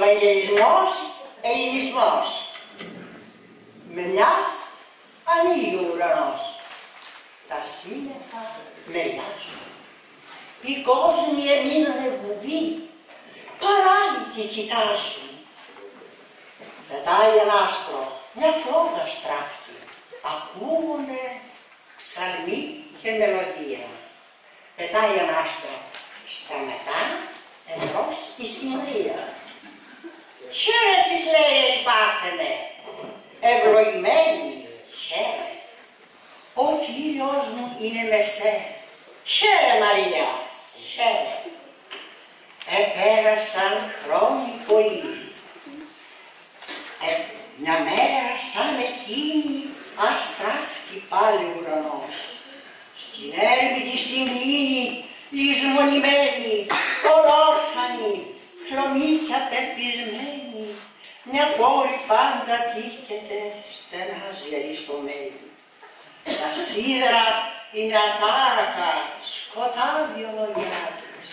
Ευαγγελισμός, ελληνισμός. Με μιας ανοίγει ο ουρανός. Τα σύννεφα μεριάζουν. Οι κόσμοι εμείνανε βουβοί, παράλυτοι κοιτάζουν. Πετάει ένα άστρο, μια φλόγα στράφτη, ακούγουνε ψαλμοί και μελωδία. Πετάει ένα άστρο, σταματά εμπρός η συνοδεία. Χαίρε της λέει η Πάρθενε, ευλογημένη, χαίρε. Ο Κύριος μου είναι με σε. Χαίρε Μαρία, χαίρε. Επέρασαν χρόνοι πολλοί. Ε, μια μέρα σαν εκείνη αστράφτη πάλι ουρανός. Στην έρμητη στην μνήνη, λησμονημένη, ολόρφανη, χλωμίκια πεπισμένη, μια πόλη πάντα τύχεται στενά ζεριστομένη. Τα σίδερα είναι ατάρακα, σκοτάδι ομογιάτες.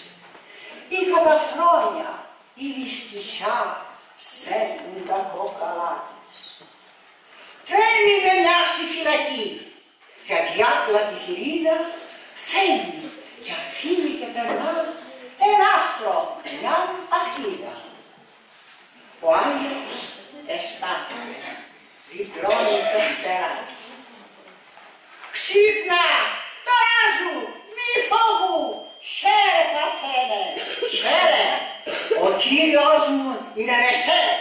Η καταφρόνια, η δυστυχιά, σέρνουν τα κόκαλά της. Τρέμει με μια φυλακή και αδιάπλα τη θηρίδα φαίνει και αφήνει και περνά ένα άστρο, μια αχτίδα. Ο άγγελος εστάθηκε, διπλώνει το φτεράκι. Ξύπνα, ταράζου, μη φόβου, χαίρε καθένε, χαίρε, ο Κύριος μου είναι με σένα.